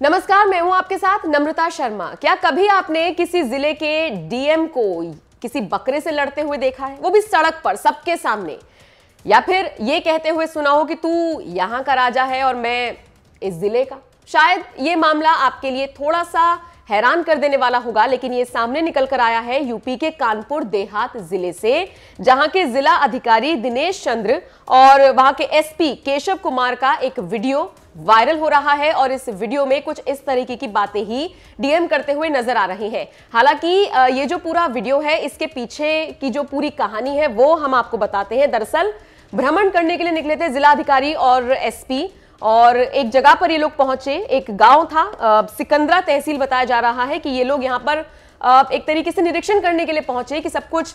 नमस्कार, मैं हूँ आपके साथ नम्रता शर्मा। क्या कभी आपने किसी ज़िले के डीएम को किसी बकरे से लड़ते हुए देखा है? वो भी सड़क पर, सबके सामने। या फिर ये कहते हुए सुना हो कि तू यहाँ का राजा है और मैं इस ज़िले का? शायद ये मामला आपके लिए थोड़ा सा हैरान कर देने वाला होगा, लेकिन ये सामने निकल कर आया है यूपी के कानपुर देहात ज़िले से, जहाँ के जिला अधिकारी दिनेश चंद्र और वहाँ के एसपी केशव कुमार का एक वीडियो वायरल हो रहा है और इस वीडियो में कुछ इस तरीके की बातें ही डीएम करते हुए नज़र आ रही हैं। हालाँकि ये जो पूरा वीडियो है, इसके पीछे की जो पूरी कहानी है, वो हम आपको बताते हैं। दरअसल, भ्रमण करने के लिए निकले थे जिलाधिकारी और एसपी और एक जगह पर ये लोग पहुँचे। एक गाँव था सिकंदरा तहसील बताया जा रहा है कि ये लोग यहाँ पर एक तरीके से निरीक्षण करने के लिए पहुँचे कि सब कुछ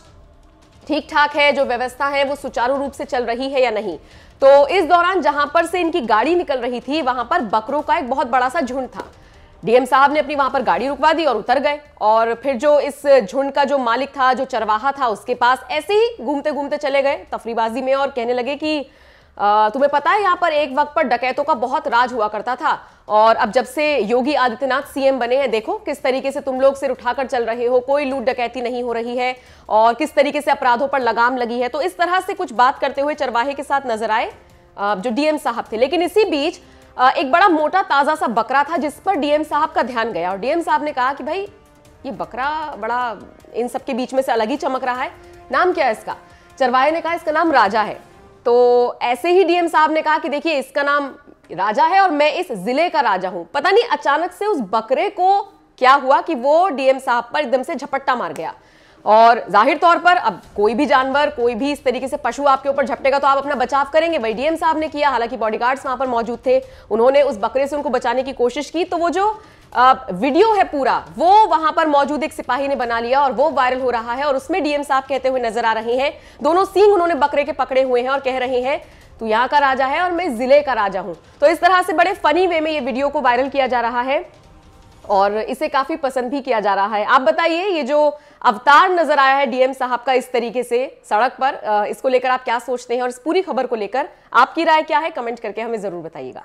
ठीक ठाक है, जो व्यवस्था है, वो सुचारू रूप से चल रही है या नहीं? तो इस दौरान जहाँ पर से इनकी गाड़ी निकल रही थी, वहाँ पर बकरों का एक बहुत बड़ा सा झुंड था। डीएम साहब ने अपनी वहाँ पर गाड़ी रुकवा दी और उतर गए। और फिर जो इस झुंड का जो मालिक था, जो चरवाहा था, उसके पास ऐसे ही घूमते घूमते चले गए तफरीबाजी में और कहने लगे कि तुम्हें पता है, यहाँ पर एक वक्त पर डकैतों का बहुत राज हुआ करता था। और अब जब से योगी आदित्यनाथ सीएम बने हैं, देखो किस तरीके से तुम लोग सिर उठाकर चल रहे हो, कोई लूट डकैती नहीं हो रही है और किस तरीके से अपराधों पर लगाम लगी है। तो इस तरह से कुछ बात करते हुए चरवाहे के साथ नज़र आए जो डीएम साहब थे। लेकिन इसी बीच एक बड़ा मोटा ताज़ा सा बकरा था जिस पर डीएम साहब का ध्यान गया। और डीएम साहब ने कहा कि भाई, ये बकरा बड़ा इन सबके बीच में से अलग ही चमक रहा है। नाम क्या है इसका? चरवाहे ने कहा, इसका नाम राजा है। तो ऐसे ही डीएम साहब ने कहा कि देखिए, इसका नाम राजा है और मैं इस ज़िले का राजा हूँ। पता नहीं अचानक से उस बकरे को क्या हुआ कि वो डीएम साहब पर एकदम से झपट्टा मार गया। और ज़ाहिर तौर पर अब कोई भी जानवर, कोई भी इस तरीके से पशु आपके ऊपर झपटेगा तो आप अपना बचाव करेंगे। वही डीएम साहब ने किया, हालाँकि बॉडीगार्ड्स वहाँ पर मौजूद थे। उन्होंने उस बकरे से उनको बचाने की कोशिश की। तो वो जो वीडियो है पूरा, वो वहाँ पर मौजूद एक सिपाही ने बना लिया और वो वायरल हो रहा है और उसमें डीएम साहब कहते हुए नज़र आ रहे हैं। दोनों सींग उन्होंने बकरे के पकड़े हुए हैं और कह रहे हैं तू यहाँ का राजा है और मैं ज़िले का राजा हूँ। तो इस तरह से बड़े फनी वे में ये वीडियो को वायरल किया जा रहा है और इसे काफ़ी पसंद भी किया जा रहा है। आप बताइए, ये जो अवतार नज़र आया है डीएम साहब का इस तरीके से सड़क पर इसको लेकर आप क्या सोचते हैं और इस पूरी खबर को लेकर आपकी राय क्या है? कमेंट करके हमें ज़रूर बताइएगा।